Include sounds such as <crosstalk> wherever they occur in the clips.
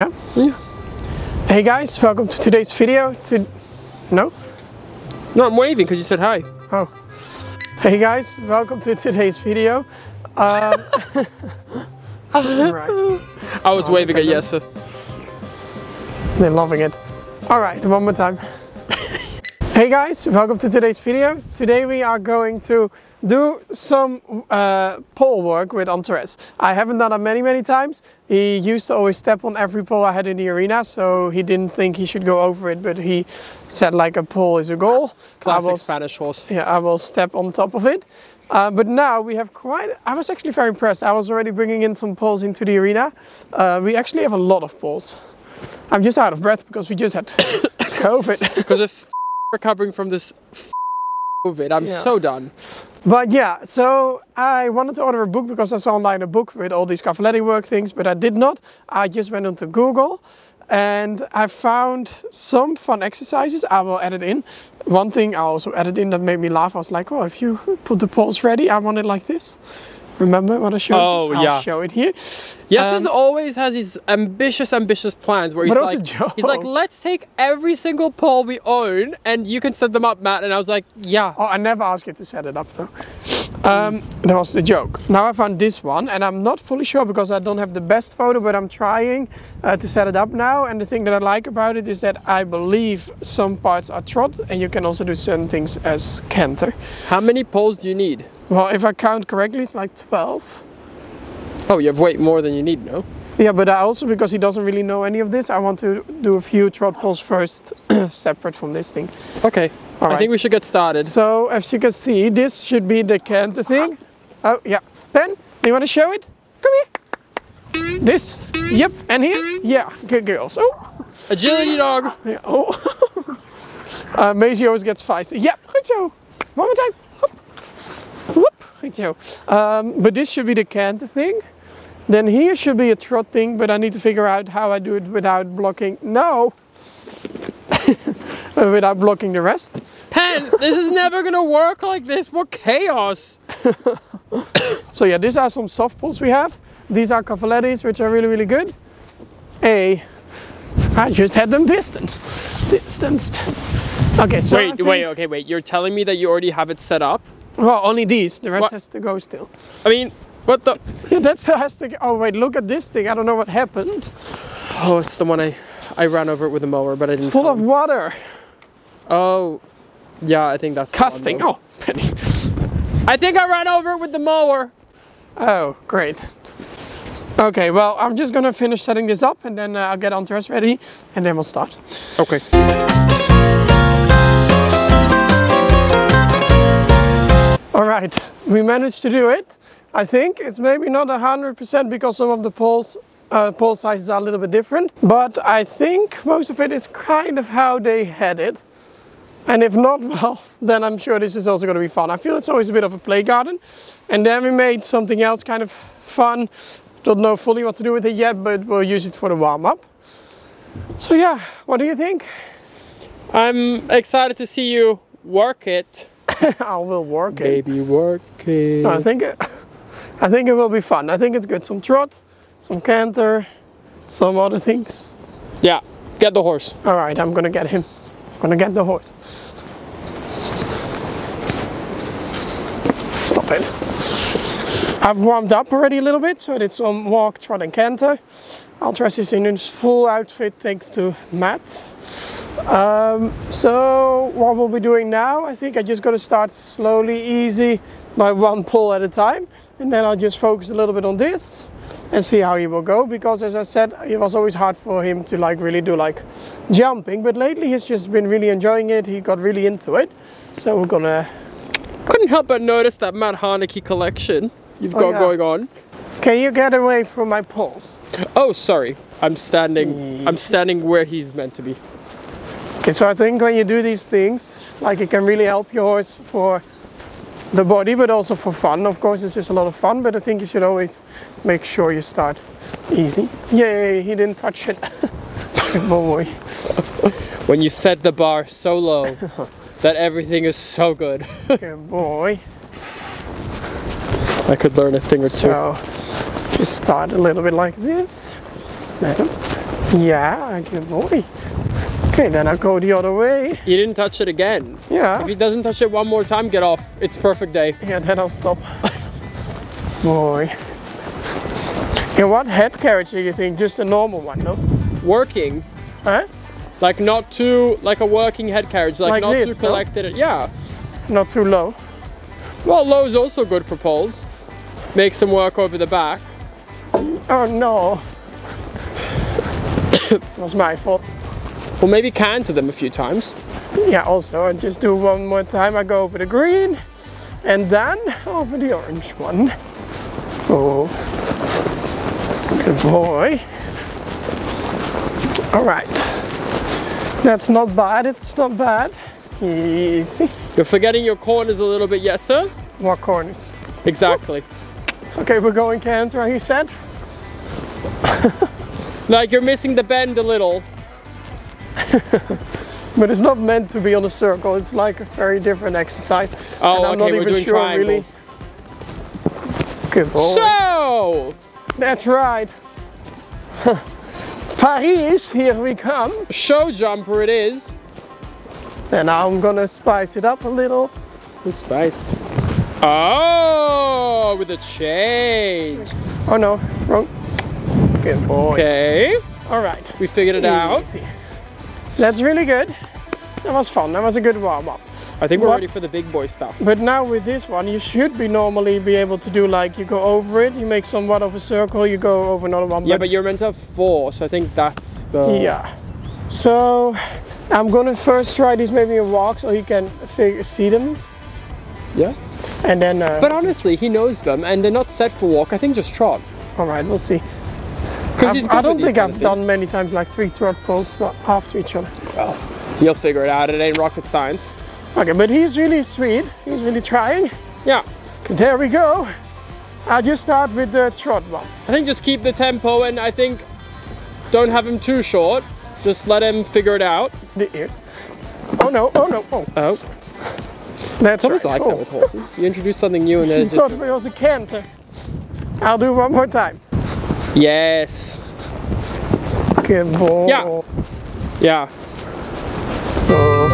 Yeah. yeah. Hey guys, welcome to today's video. To no, no, I'm waving because you said hi. Oh. Hey guys, welcome to today's video. Um, right. <laughs> I was oh, waving at Jesse. They're loving it. All right, one more time. <laughs> hey guys, welcome to today's video. Today we are going to do some uh, pole work with Antares. I haven't done it many, many times. He used to always step on every pole I had in the arena, so he didn't think he should go over it, but he said like a pole is a goal. Classic will, Spanish horse. Yeah, I will step on top of it. Uh, but now we have quite, I was actually very impressed. I was already bringing in some poles into the arena. Uh, we actually have a lot of poles. I'm just out of breath because we just had <coughs> COVID. because of <laughs> recovering from this COVID, I'm yeah. so done. But yeah, so I wanted to order a book because I saw online a book with all these Cavaletti work things, but I did not. I just went onto Google and I found some fun exercises I will edit in. One thing I also added in that made me laugh, I was like, oh, if you put the poles ready, I want it like this. Remember what I showed? You? Oh, I'll yeah. show it here. Yes, um, always has these ambitious, ambitious plans where <laughs> he's like, he's like, let's take every single pole we own and you can set them up, Matt. And I was like, yeah. Oh, I never asked you to set it up though. Um, that was the joke. Now I found this one and I'm not fully sure because I don't have the best photo, but I'm trying uh, to set it up now. And the thing that I like about it is that I believe some parts are trot and you can also do certain things as canter. How many poles do you need? Well, if I count correctly, it's like 12. Oh, you have way more than you need, no? Yeah, but I also, because he doesn't really know any of this, I want to do a few trot poles first, <clears throat> separate from this thing. Okay, All right. I think we should get started. So, as you can see, this should be the canter thing. Oh, yeah. Ben, do you want to show it? Come here. This, yep, and here? Yeah, good girls. Oh. Agility dog. Yeah. Oh. <laughs> uh, Maisie always gets feisty. Yep, good job. One more time. Goed zo. Um, but this should be the canter thing. Then here should be a trot thing, but I need to figure out how I do it without blocking. No! <laughs> without blocking the rest. Pen, this is never gonna work like this. What chaos! <coughs> so yeah, these are some soft poles we have. These are Cavalettis, which are really, really good. A, I just had them distanced. Distanced. Okay, so wait, wait, okay, wait. You're telling me that you already have it set up? Well, only these. The rest what? has to go still. I mean, what the? Yeah, that has to. Go. Oh wait, look at this thing. I don't know what happened. Oh, it's the one I I ran over it with a mower, but I didn't. It's full of water. Oh, yeah, I think that's disgusting. Oh, penny. I think I ran over it with the mower. Oh, great. Okay, well, I'm just gonna finish setting this up and then uh, I'll get Antares ready and then we'll start. Okay. All right, we managed to do it. I think it's maybe not 100% because some of the poles uh, pole sizes are a little bit different, but I think most of it is kind of how they had it. And if not, <laughs> well, then I'm sure this is also going to be fun. I feel it's always a bit of a play garden. And then we made something else kind of fun. Don't know fully what to do with it yet, but we'll use it for the warm-up. So yeah, what do you think? I'm excited to see you work it. <laughs> I will work it. Baby, work it. I think it, <laughs> I think it will be fun. I think it's good. Some trot, some canter, some other things. Yeah, get the horse. All right, I'm gonna get him. I'm gonna get the horse. Stop it. I've warmed up already a little bit, so I did some walk, trot and canter. I'll dress this in his full outfit thanks to Matt. Um, so what we'll be doing now, I think I just got to start slowly, easy, by one pull at a time. And then I'll just focus a little bit on this and see how he will go. Because as I said, it was always hard for him to like really do like jumping. But lately he's just been really enjoying it. He got really into it. So we're gonna... Couldn't help but notice that Matt Harnacke collection you've oh, got yeah. going on. Can you get away from my poles? Oh, sorry. I'm standing, I'm standing where he's meant to be. Okay, so I think when you do these things, like it can really help your horse for the body, but also for fun. Of course, it's just a lot of fun, but I think you should always make sure you start easy. Yay, he didn't touch it. <laughs> Good boy. when you set the bar so low <laughs> that everything is so good. <laughs> Good boy. I could learn a thing or two. So, you start a little bit like this. Madam. Yeah, good boy. Okay, then I'll go the other way. You didn't touch it again. Yeah. If he doesn't touch it one more time, get off. It's perfect day. Yeah, then I'll stop. <laughs> boy. And what head carriage do you think? Just a normal one, no? Working. Huh? Like not too, like a working head carriage, like, Like not this, too collected. Yeah. Not too low. Well, low is also good for poles. Makes them work over the back. Oh no. <coughs> was my fault. Well, maybe canter them a few times. Yeah, also, I just do one more time. I go over the green and then over the orange one. Oh, good boy. All right. That's not bad, it's not bad. Easy. You're forgetting your corners a little bit, yes, sir? More corners. Exactly. Okay, we're going canter, you said. like you're missing the bend a little. <laughs> but it's not meant to be on a circle. It's like a very different exercise. Oh, and I'm okay, not even sure triangles. really. Good boy. So that's right. <laughs> Paris, here we come. Show jumper it is. And now I'm gonna spice it up a little. The spice. Oh, with a change. Oh no, wrong. Good boy. Okay. All right. We figured it Easy. out. That's really good. That was fun. That was a good warm up. I think we're ready for the big boy stuff. But now with this one, you should be normally be able to do like you go over it, you make somewhat of a circle, you go over another one. Yeah, but, but you're meant to have four, so I think that's the. Yeah. So I'm gonna first try these maybe in walk so he can see them. Yeah. And then. Uh, but honestly, he knows them, and they're not set for walk. I think just trot. All right, we'll see. Because I don't think I've done many times like three trot poles after each other. Well, you'll figure it out. It ain't rocket science. Okay, but he's really sweet. He's really trying. Yeah. There we go. I'll just start with the trot ones. I think just keep the tempo and I think don't have him too short. Just let him figure it out. The ears. Oh no, oh no, oh. Oh. That's always right. like oh. that with horses. You introduce something new and then... You thought it was a canter. I'll do one more time. Yes. Good boy. Yeah. Yeah. Oh.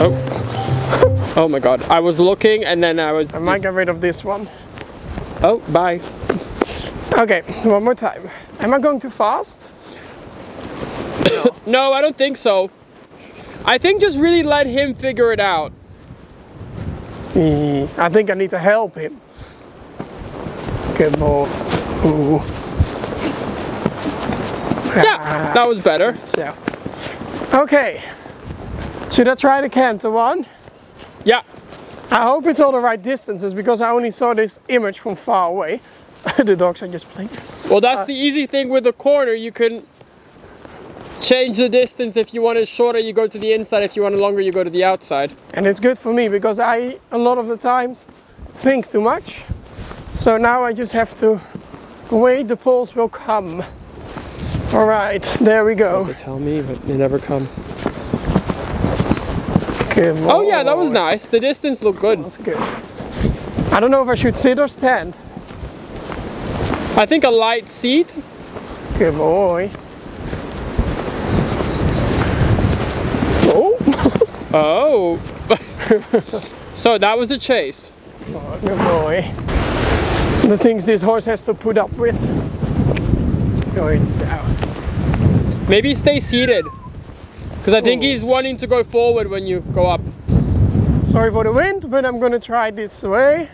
Oh. <laughs> oh my god. I was looking and then I was. I might get rid of this one. Oh, bye. Okay, one more time. Am I going too fast? No. no, I don't think so. I think just really let him figure it out. I think I need to help him. Good boy. Ooh. Yeah, that was better. So, okay. Should I try the canter one? Yeah. I hope it's all the right distances because I only saw this image from far away. <laughs> the dogs are just playing. Well, that's uh, the easy thing with the corner. You can change the distance. If you want it shorter, you go to the inside. If you want it longer, you go to the outside. And it's good for me because I, a lot of the times, think too much. So now I just have to wait, the poles will come. All right, there we go. They tell me, but they never come. oh yeah, that was nice. The distance looked good. That's good. I don't know if I should sit or stand. I think a light seat. Good boy. Oh. oh. <laughs> so that was the chase. Oh, good boy the things this horse has to put up with. Going. Maybe stay seated. Because I think he's wanting to go forward when you go up. Sorry for the wind, but I'm gonna try this way.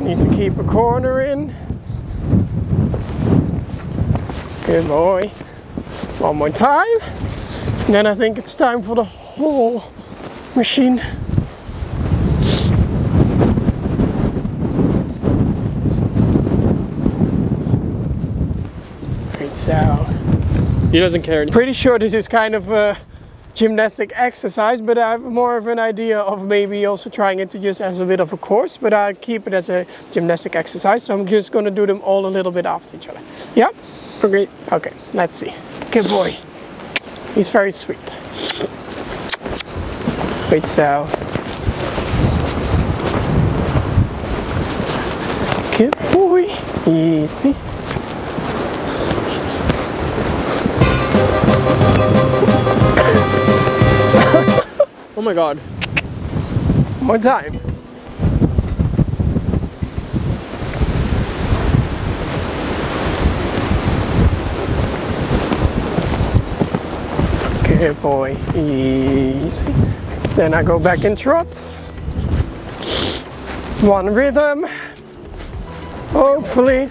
Need to keep a corner in. Good boy. One more time. And then I think it's time for the whole machine. So he doesn't care. Pretty sure this is kind of a gymnastic exercise, but I have more of an idea of maybe also trying it to just as a bit of a course, but I keep it as a gymnastic exercise. So I'm just going to do them all a little bit after each other. Yeah? Okay. Okay, let's see. Good boy. He's very sweet. Wait, so. Good boy. Easy. Oh my god. More time. Okay boy, easy. Then I go back in trot. One rhythm. Hopefully.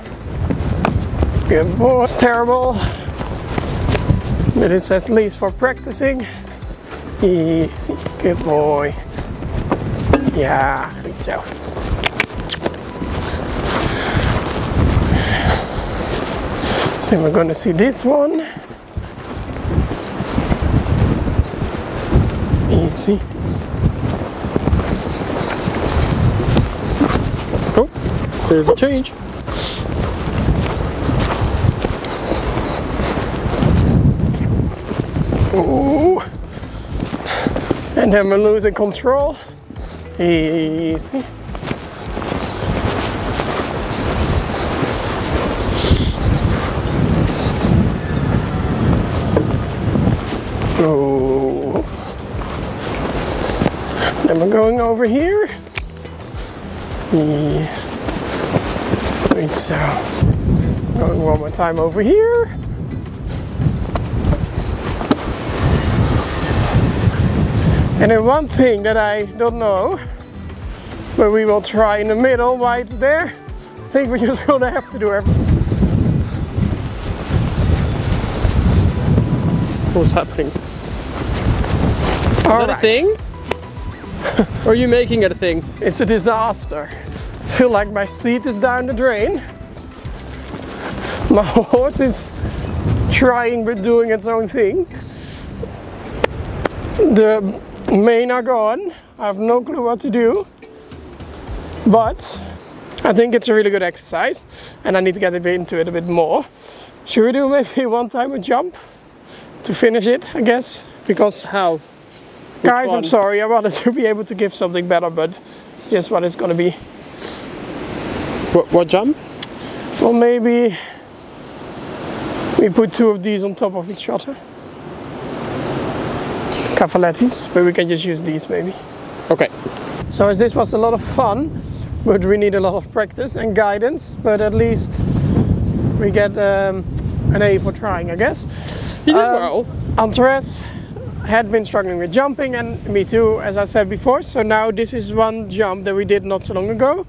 Good boy. It's terrible. But it's at least for practicing. Easy. Good boy. Yeah, goed zo. Then we're gonna see this one. Easy. Oh, there's a change. Ooh. And then we're losing control. Easy. Oh. Then we're going over here. Yeah. Wait, so going one more time over here. And then one thing that I don't know, but we will try in the middle why it's there. I think we're just gonna have to do everything. What's happening? Is All that right. a thing? or are you making it a thing? It's a disaster. I feel like my seat is down the drain. My <laughs> horse is trying but doing its own thing. The mane are gone. I have no clue what to do. But I think it's a really good exercise and I need to get a bit into it a bit more. Should we do maybe <laughs> one time a jump to finish it, I guess? Because How? Guys, I'm sorry. I wanted to be able to give something better, but it's just what it's gonna be. What, what jump? Well, maybe we put two of these on top of each other. Cavalettis, but we can just use these maybe. Okay. So as this was a lot of fun, but we need a lot of practice and guidance, but at least we get um, an A for trying, I guess. You did Um, well. Antares had been struggling with jumping and me too as I said before so now this is one jump that we did not so long ago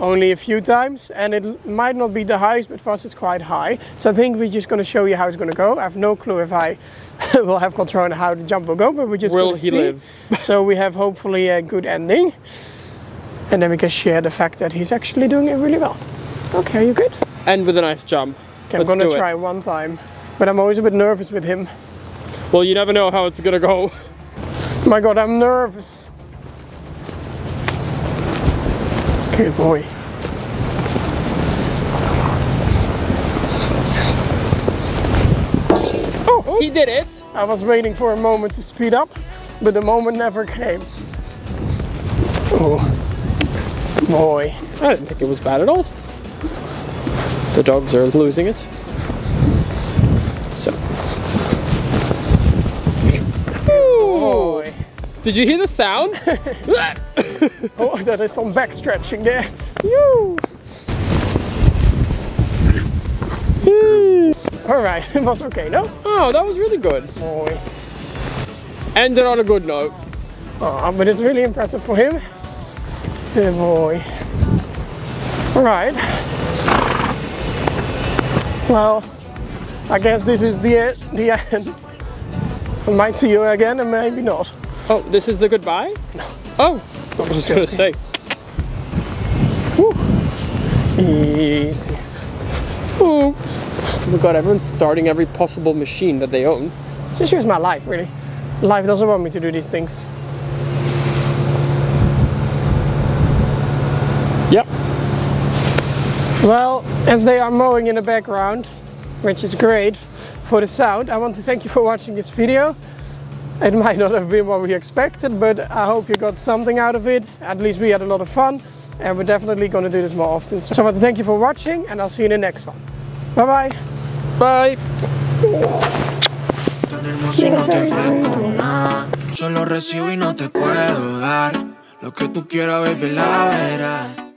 only a few times and it might not be the highest but for us it's quite high so I think we're just going to show you how it's going to go I have no clue if I <laughs> will have control on how the jump will go but we're just Will going to he see live? <laughs> so we have hopefully a good ending and then we can share the fact that he's actually doing it really well okay are you good And with a nice jump. okay, I'm going to do it. try one time but I'm always a bit nervous with him Well, you never know how it's gonna go. My god, I'm nervous. Good boy. Oh, he did it. I was waiting for a moment to speed up, but the moment never came. Oh, boy. I didn't think it was bad at all. The dogs are losing it. So. Boy. Did you hear the sound? <laughs> <laughs> Oh, there is some back stretching there. All right, <laughs> it was okay, no? oh, that was really good. Boy. Ended on a good note. Oh, but it's really impressive for him. Good boy. All right. Well, I guess this is the the end. I might see you again, and maybe not. Oh, this is the goodbye? No. Oh, I was just gonna say. Easy. Oh. Oh my god, everyone's starting every possible machine that they own. Just use my life, really. Life doesn't want me to do these things. Yep. Well, as they are mowing in the background, which is great for the sound, I want to thank you for watching this video. <laughs> It might not have been what we expected, but I hope you got something out of it. At least we had a lot of fun, and we're definitely going to do this more often. So I want to thank you for watching, and I'll see you in the next one. Bye bye. Bye. Si no te ofrezco nada. Solo recibo y no te puedo dar. Lo que tú quieras, baby, la verás.